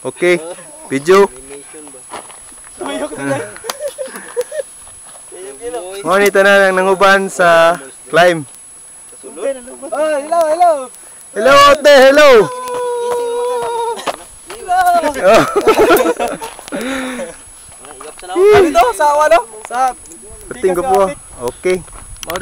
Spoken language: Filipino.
Okay. Video. Tumuyok na lang. Ni tanan nanguban sa climb. Oh, hello, hello. Hello, ate. Hello. Oh. Ano to? Sa ano? Sa Puting ko po. Okay. Mao